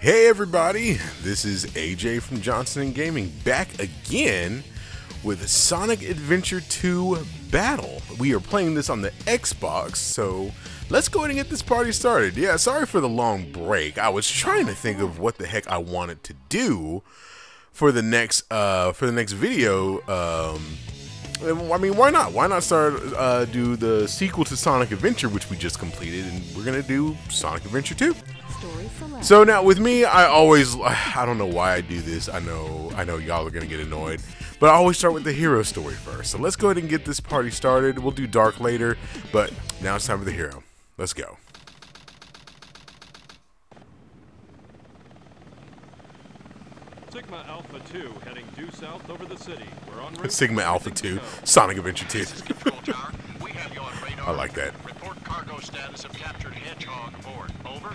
Hey everybody, this is AJ from Johnson & Gaming back again with Sonic Adventure 2 Battle. We are playing this on the Xbox, so let's go ahead and get this party started. Yeah, sorry for the long break. I was trying to think of what the heck I wanted to do for the next uh for the next video um I mean, why not? Why not start uh, do the sequel to Sonic Adventure, which we just completed, and we're gonna do Sonic Adventure 2. So now with me, I always I don't know why I do this. I know I know y'all are gonna get annoyed, but I always start with the hero story first. So let's go ahead and get this party started. We'll do Dark later, but now it's time for the hero. Let's go. Sigma Alpha 2 heading due south over the city. We're on route Sigma Alpha 2, Sonic Adventure 2. I like that. Report cargo status of captured Hedgehog aboard. Over.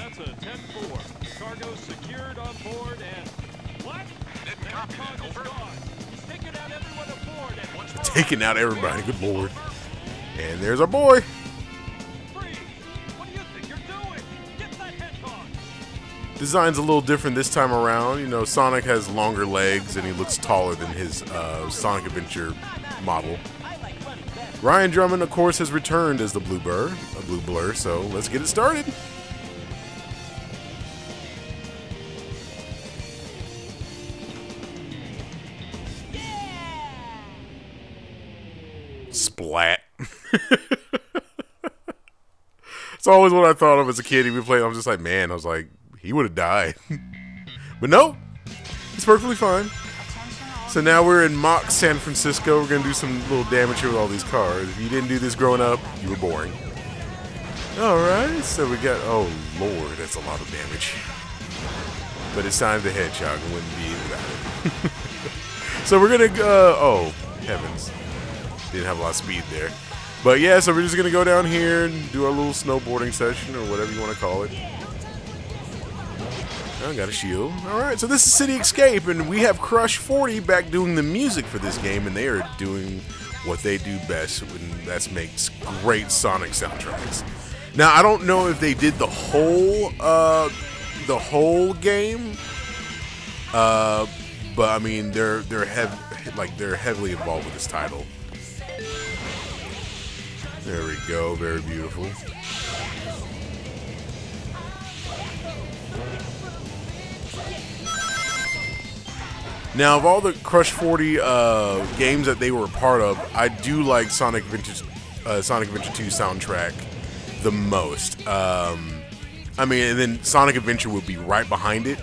That's a 10-4. Cargo secured on board and... What? Didn't copy that. Hedgehog is Over. gone. He's taken out everyone aboard and... What's wrong? Taking out everybody, good lord. And there's our boy. Freeze! What do you think you're doing? Get that hedgehog! Design's a little different this time around. You know, Sonic has longer legs and he looks taller than his uh, Sonic Adventure model. Ryan Drummond, of course, has returned as the Blue Blur, a Blue Blur. So let's get it started. It's always what I thought of as a kid. He would play. I'm just like, man. I was like, he would have died. but no, it's perfectly fine. So now we're in mock San Francisco. We're gonna do some little damage here with all these cars. If you didn't do this growing up, you were boring. All right. So we got. Oh lord, that's a lot of damage. But it's time the hedgehog wouldn't be without it. so we're gonna. Uh, oh heavens, didn't have a lot of speed there. But yeah, so we're just gonna go down here and do our little snowboarding session or whatever you want to call it. I got a shield. Alright, so this is City Escape, and we have Crush 40 back doing the music for this game, and they are doing what they do best, and that makes great Sonic soundtracks. Now, I don't know if they did the whole, uh, the whole game, uh, but I mean, they're they're hev- like they're heavily involved with this title. There we go. Very beautiful. Now, of all the Crush 40 uh, games that they were a part of, I do like Sonic Adventure, uh, Sonic Adventure 2 soundtrack the most. Um, I mean, and then Sonic Adventure would be right behind it.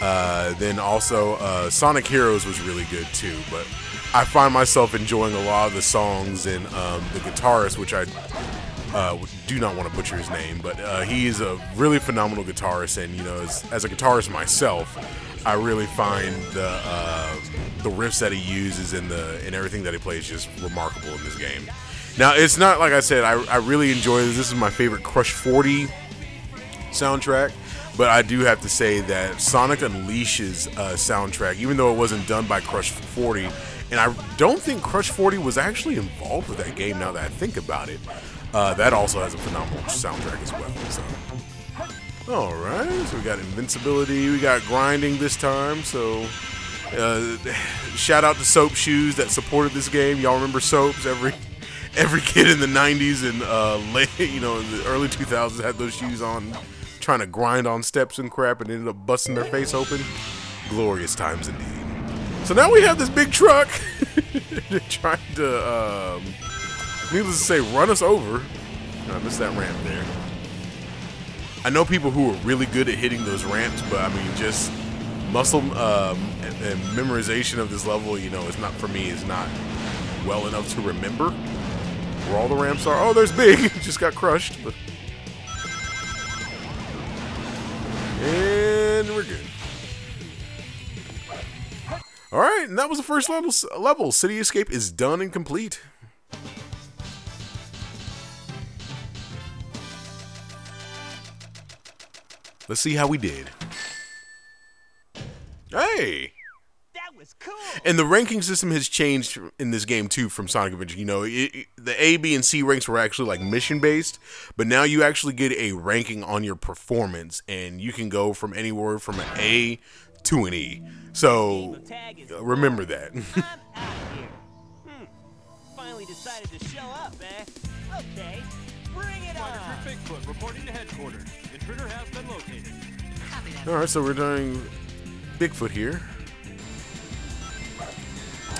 Uh, then also, uh, Sonic Heroes was really good too. But I find myself enjoying a lot of the songs and um, the guitarist, which I uh, do not want to butcher his name, but uh, he is a really phenomenal guitarist. And you know, as, as a guitarist myself, I really find the uh, the riffs that he uses and the and everything that he plays just remarkable in this game. Now, it's not like I said. I, I really enjoy this. This is my favorite Crush 40 soundtrack. But I do have to say that Sonic Unleashed's uh, soundtrack, even though it wasn't done by Crush 40, and I don't think Crush 40 was actually involved with that game now that I think about it, uh, that also has a phenomenal soundtrack as well. So. Alright, so we got invincibility, we got grinding this time, so uh, shout out to Soap Shoes that supported this game. Y'all remember Soaps? Every every kid in the 90s and uh, late, you know, in the early 2000s had those shoes on, trying to grind on steps and crap, and ended up busting their face open. Glorious times indeed. So now we have this big truck trying to, um, needless to say, run us over. I missed that ramp there. I know people who are really good at hitting those ramps, but I mean, just muscle um, and, and memorization of this level, you know, is not for me. Is not well enough to remember where all the ramps are. Oh, there's big. just got crushed, but and we're good. All right, and that was the first level. Level City Escape is done and complete. Let's see how we did. Hey! That was cool. And the ranking system has changed in this game too from Sonic Adventure. You know, it, it- the A, B, and C ranks were actually like mission based, but now you actually get a ranking on your performance, and you can go from anywhere from an A to an E. So remember that. I'm out of here. Hmm. Finally decided to show up, eh? Okay. Bring it Roger, on. Bigfoot reporting to headquarters. Intruder has been located. All right, so we're doing Bigfoot here.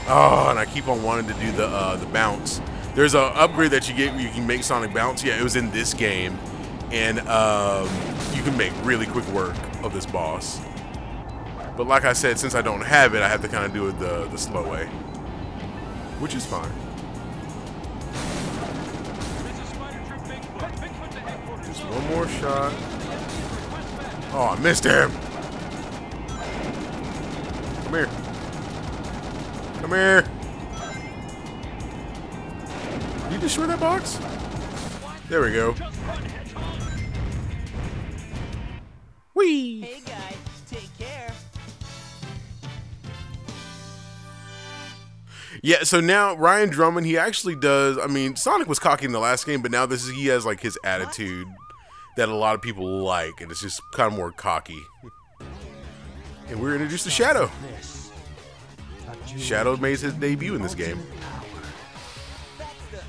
Oh, and I keep on wanting to do the uh, the bounce. There's a upgrade that you get where you can make Sonic bounce. Yeah, it was in this game, and um, you can make really quick work of this boss. But like I said, since I don't have it, I have to kind of do it the the slow way, which is fine. Just one more shot. Oh, I missed him. Come here. Come here. You destroy that box? There we go. Yeah, so now Ryan Drummond, he actually does. I mean, Sonic was cocky in the last game, but now this is he has like his attitude that a lot of people like, and it's just kind of more cocky. And we're introduced to Shadow. Shadow made his debut in this game. That's the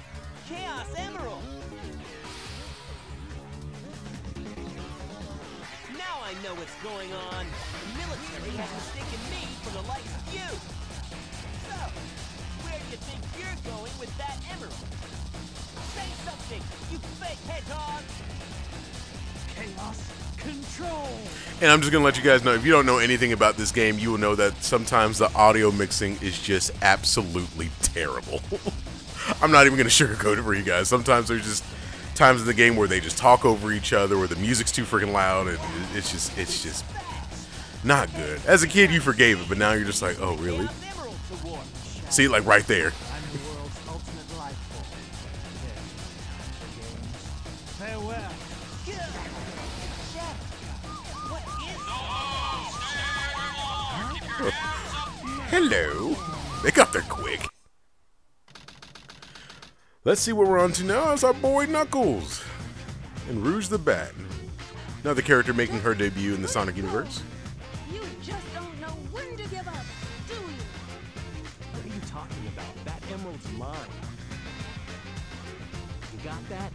Chaos Emerald. Now I know what's going on. The military has mistaken with that emerald? Say something, you fake hedgehog! Chaos control. And I'm just gonna let you guys know if you don't know anything about this game, you will know that sometimes the audio mixing is just absolutely terrible. I'm not even gonna sugarcoat it for you guys. Sometimes there's just times in the game where they just talk over each other, where the music's too freaking loud, and it's just it's just not good. As a kid, you forgave it, but now you're just like, oh really? Chaos Emerald. See, like right there. Hello. They got there quick. Let's see what we're on to now. It's our boy Knuckles and Rouge the Bat. Another character making her debut in the Sonic universe. You just don't know when to give up, do you? What are you talking about? That emerald's mine. You got that?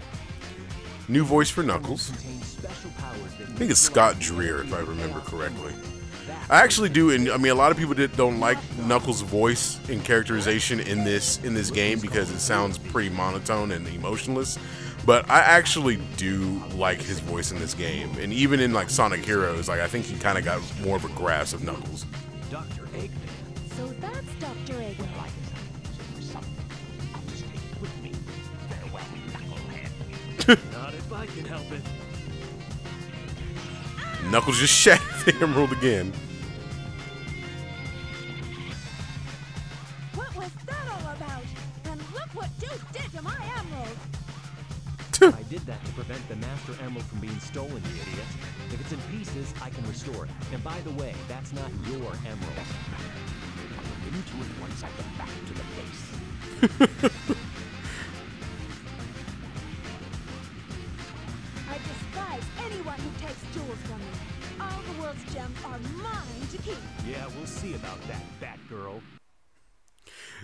New voice for Knuckles. Contains special powers that I think it's Scott Dreier, if I remember correctly. I actually do, and I mean, a lot of people that don't like Knuckles' voice and characterization in this in this game because it sounds pretty monotone and emotionless. But I actually do like his voice in this game, and even in like Sonic Heroes, like I think he kind of got more of a grasp of Knuckles. Dr. Eggman. So that's Dr. Eggman. Like something. I'll just take it with me. Farewell, knucklehead. Not if I can help it. Knuckles just shattered the emerald again. What was that all about? And look what Duke did to my emerald. I did that to prevent the Master Emerald from being stolen, you idiot. If it's in pieces, I can restore it. And by the way, that's not your emerald. Into it once I get back to the base. All the world's gems are mine to keep. Yeah, we'll see about that, Batgirl.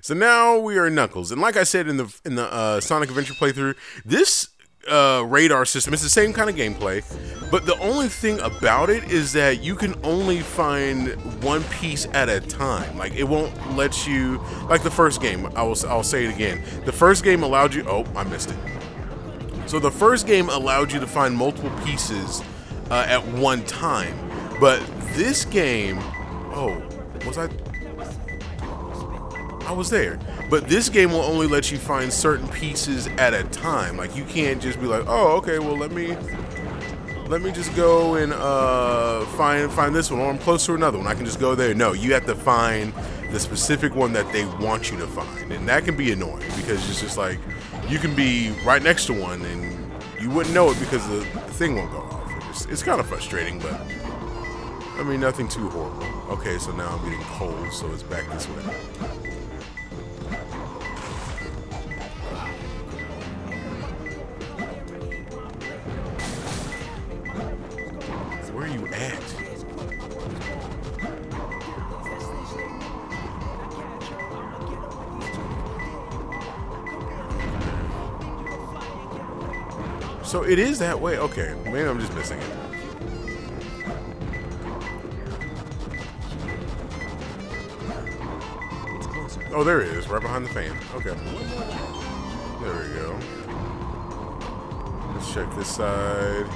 So now we are Knuckles, and like I said in the in the uh, Sonic Adventure playthrough, this uh, radar system is the same kind of gameplay, but the only thing about it is that you can only find one piece at a time. Like it won't let you, like the first game. I will I'll say it again. The first game allowed you. Oh, I missed it. So the first game allowed you to find multiple pieces uh, at one time, but this game, oh, was I? I was there. But this game will only let you find certain pieces at a time. Like you can't just be like, oh, okay, well let me let me just go and uh, find find this one, or I'm close to another one. I can just go there. No, you have to find the specific one that they want you to find, and that can be annoying because it's just like you can be right next to one and you wouldn't know it because the thing won't go off. It's, it's kind of frustrating, but I mean, nothing too horrible. Okay, so now I'm getting cold, so it's back this way. Where are you at? So it is that way. Okay, maybe I'm just missing it. Oh, there it is, right behind the fan. Okay. There we go. Let's check this side.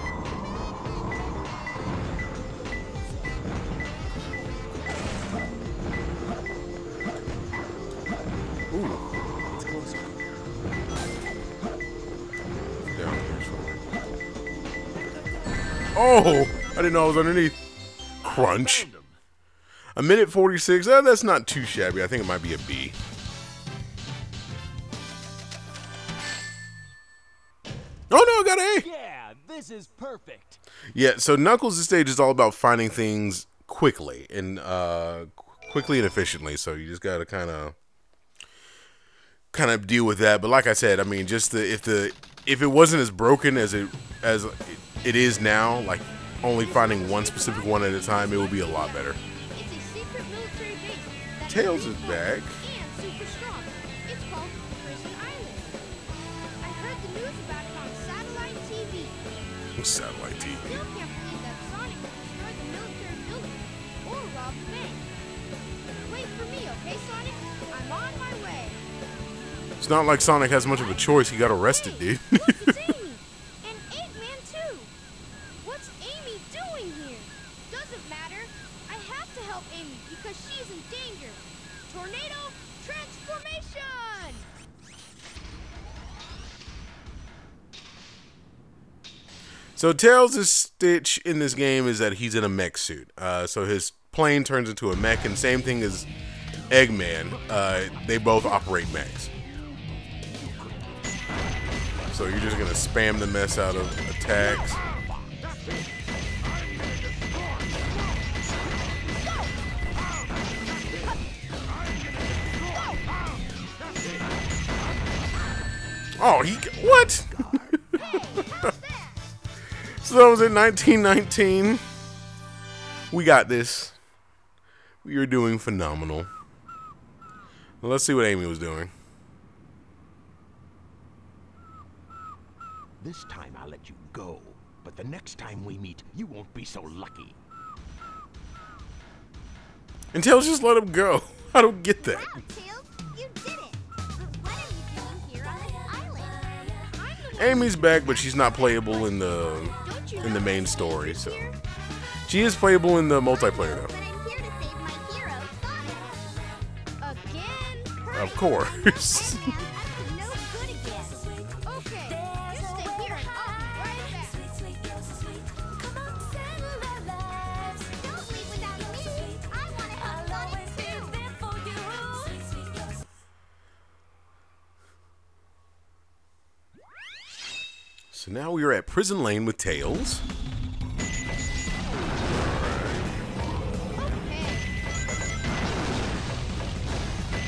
Oh, I didn't know I was underneath. Crunch. A minute 46. Uh, that's not too shabby. I think it might be a B. Oh no, I got an A. Yeah, this is perfect. Yeah, so Knuckles' stage is all about finding things quickly and uh, quickly and efficiently. So you just gotta kind of kind of deal with that. But like I said, I mean, just the if the if it wasn't as broken as it as it is now, like only finding one specific one at a time, it would be a lot better. About it on satellite TV. Me, okay. It's not like Sonic has much of a choice. He got arrested, dude. Look, it's Amy. And Eggman, too. What's Amy doing here? Doesn't matter. I have to help Amy because she's in danger. Tornado transformation! So Tails' stitch in this game is that he's in a mech suit. Uh, so his plane turns into a mech, and same thing as Eggman. Uh, they both operate mechs. So you're just gonna spam the mess out of attacks. Oh, he what? so that was in 1919. We got this. We are doing phenomenal. Let's see what Amy was doing. This time I'll let you go, but the next time we meet, you won't be so lucky. And Tails just let him go. I don't get that. Wow, Tails, you did it! Amy's back, but she's not playable in the in the main story. So she is playable in the multiplayer though. I'm here to save my hero, Of course. Now we are at Prison Lane with Tails.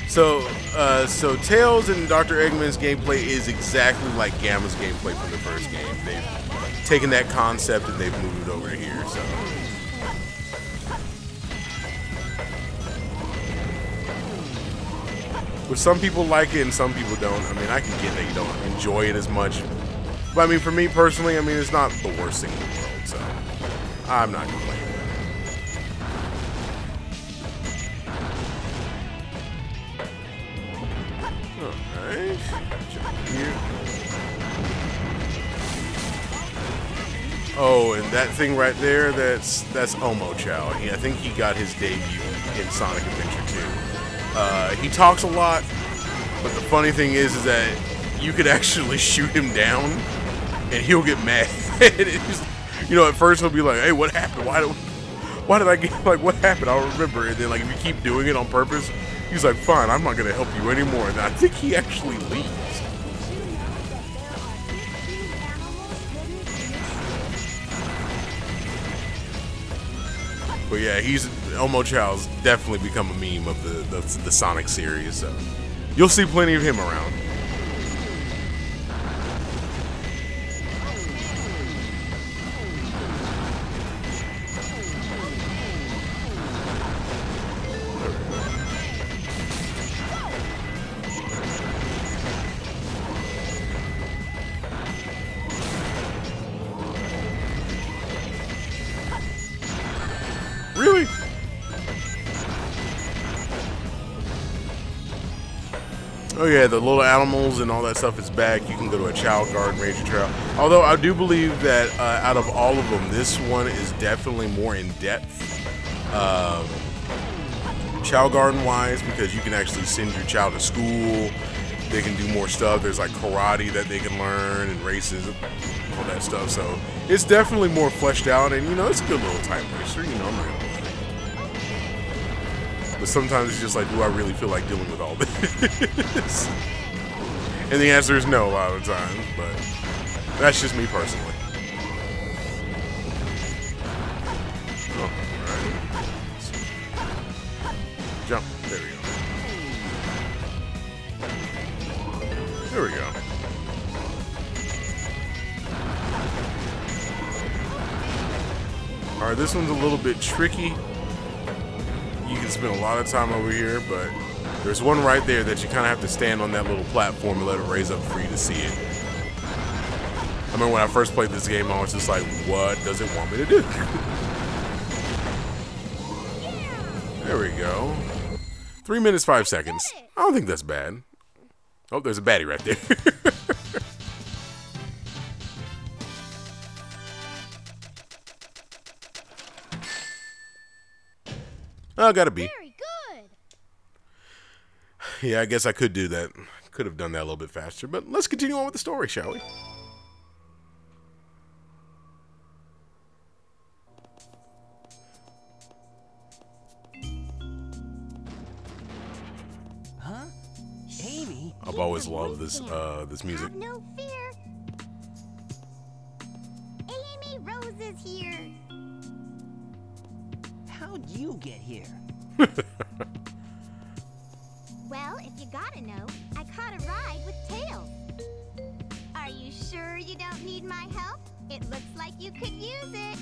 So, uh, so Tails and Dr. Eggman's gameplay is exactly like Gamma's gameplay from the first game. They've taken that concept and they've moved it over here. So, but some people like it and some people don't. I mean, I can get that you don't enjoy it as much, but I mean, for me personally, I mean, it's not the worst thing in the world. So, I'm not complaining. Alright. Oh, and that thing right there, that's that's Omochao. He, I think he got his debut in Sonic Adventure 2. Uh, he talks a lot, but the funny thing is, is that you could actually shoot him down, and he'll get mad. You know, at first he'll be like, "Hey, what happened? Why do, why did I get like what happened? I don't remember." And then like if you keep doing it on purpose, he's like, "Fine, I'm not gonna help you anymore." And I think he actually leaves. But yeah, he's Omochao's definitely become a meme of the, the the Sonic series. So you'll see plenty of him around. Really? Oh yeah, the little animals and all that stuff is back. You can go to a Chao Garden Ranger Trail. Although I do believe that uh, out of all of them, this one is definitely more in depth. Um, Chao Garden wise, because you can actually send your child to school. They can do more stuff. There's like karate that they can learn and races, all that stuff. So it's definitely more fleshed out, and you know, it's a good little time waster. You know, I'm not. But sometimes it's just like, do I really feel like dealing with all this? and the answer is no a lot of times, but that's just me personally. Alright. Jump. There we go. There we go. Alright, this one's a little bit tricky can spend a lot of time over here, but there's one right there that you kind of have to stand on that little platform and let it raise up for you to see it. I remember when I first played this game, I was just like, what does it want me to do? there we go. Three minutes, five seconds. I don't think that's bad. Oh, there's a baddie right there. oh, gotta be. Very good. Yeah, I guess I could do that. Could have done that a little bit faster, but let's continue on with the story, shall we? Huh? Amy? I've always loved this uh this music. Get here? Well, if you gotta know, I caught a ride with Tails. Are you sure you don't need my help? It looks like you could use it.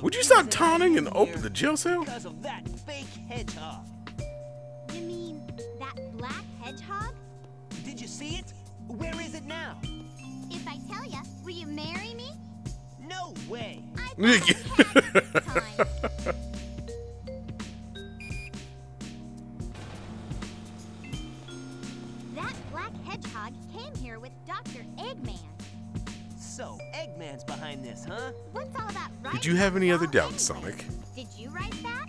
Would you stop taunting and open the jail cell? Because of that fake hedgehog. You mean that black hedgehog? Did you see it? Where is it now? If I tell ya, will you marry me? No way. I behind huh? What's all that Did you have any other doubts. Sonic? Did you write that?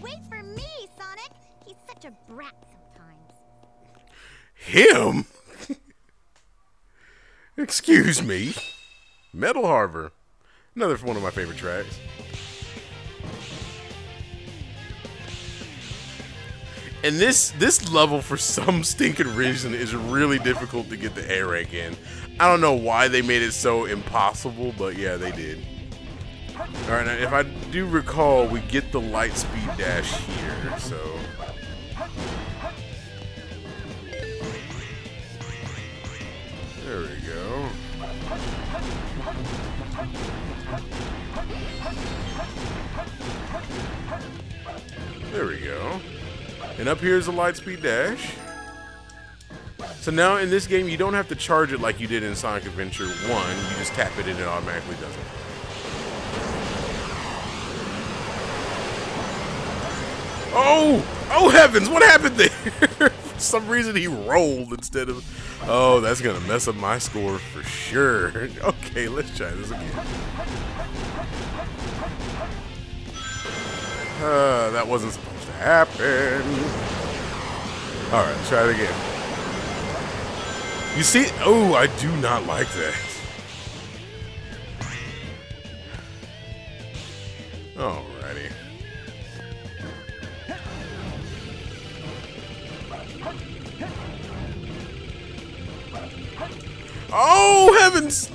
Wait for me, Sonic. He's such a brat sometimes. Him? Excuse me. Metal Harbor. Another one of my favorite tracks. And this this level for some stinking reason is really difficult to get the A rank in. I don't know why they made it so impossible, but yeah, they did. Alright, now if I do recall, we get the light speed dash here, so There we go. There we go. And up here is the Lightspeed Dash. So now in this game, you don't have to charge it like you did in Sonic Adventure 1. You just tap it and it automatically does it. Oh! Oh heavens, what happened there? for some reason he rolled instead of... Oh, that's to mess up my score for sure. Okay, let's try this again. Uh, that wasn't supposed to happen. Alright, try it again. You see? Oh, I do not like that. Alrighty. Oh, heavens!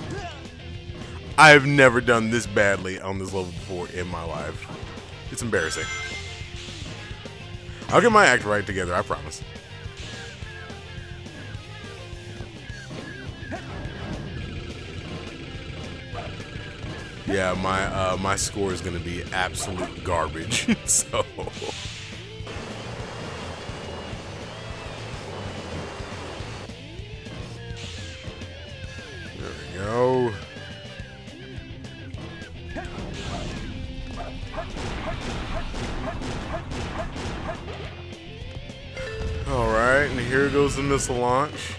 I have never done this badly on this level before in my life. It's embarrassing. I'll get my act right together, I promise. Yeah, my uh, my score is gonna be absolute garbage. so there we go. All right, and here goes the missile launch.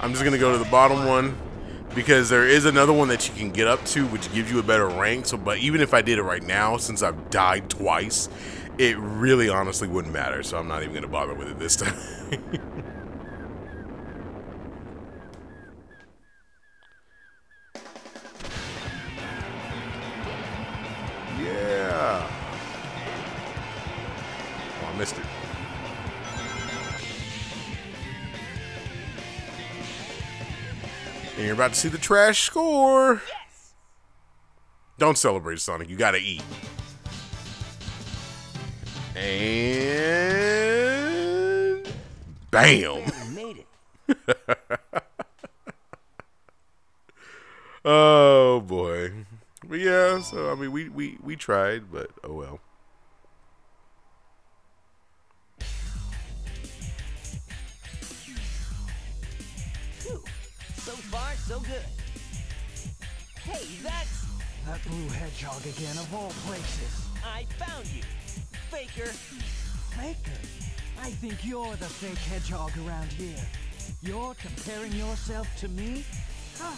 I'm just gonna go to the bottom one because there is another one that you can get up to, which gives you a better rank. So, but even if I did it right now, since I've died twice, it really honestly wouldn't matter. So I'm not even gonna bother with it this time. You're about to see the trash score. Yes! Don't celebrate, Sonic. You gotta eat. And bam. Made it. Oh boy. But yeah, so I mean we we we tried, but far, so good. Hey, that's... That blue hedgehog again, of all places. I found you. Faker. Faker. I think you're the fake hedgehog around here. You're comparing yourself to me? Huh.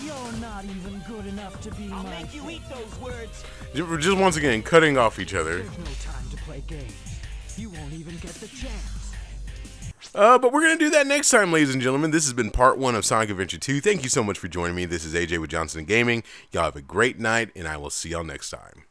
You're not even good enough to be I'll my make you fake. eat those words. We're just once again cutting off each other. There's no time to play games. You won't even get the chance. Uh, but we're gonna do that next time, ladies and gentlemen. This has been part one of Sonic Adventure 2. Thank you so much for joining me. This is AJ with Johnson Gaming. Y'all have a great night, and I will see y'all next time.